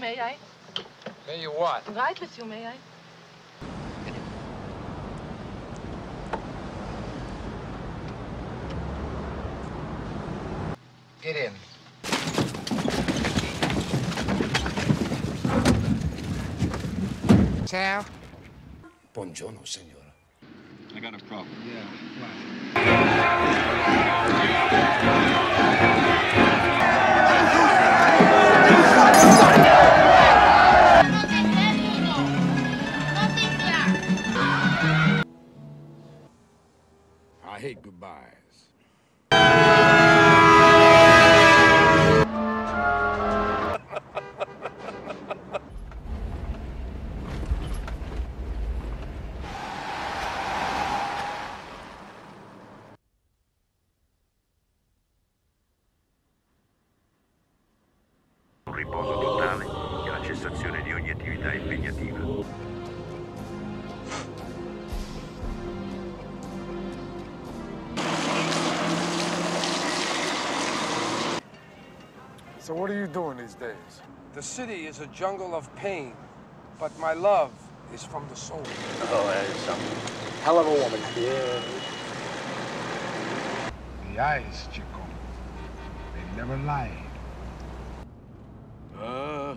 May I? Eh? May you what? Ride with you, may I? Get in. Ciao. Buongiorno, signora. I got a problem. Yeah, I hate goodbyes. un riposo totale e la cessazione di ogni attività impegnativa. So what are you doing these days? The city is a jungle of pain, but my love is from the soul. Oh, è some Hell of a woman. Yeah. The eyes, Chico. They never lie. Uh,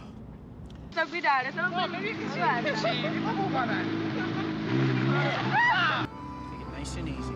Sa guidare, sono quelli che si guarda. Take it nice and easy.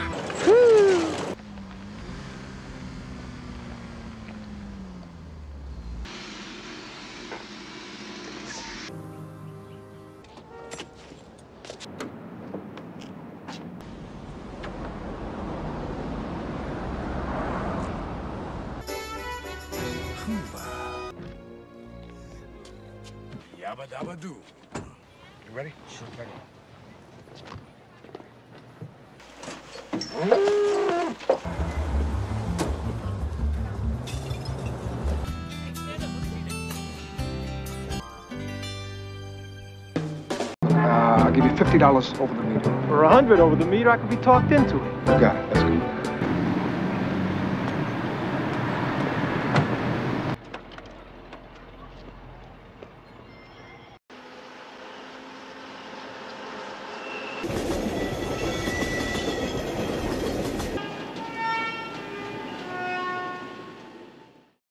Yabba dabba doo. You ready? Sure. Ready. Uh, I'll give you fifty dollars over the meter. For a hundred over the meter, I could be talked into it. You got it. That's good.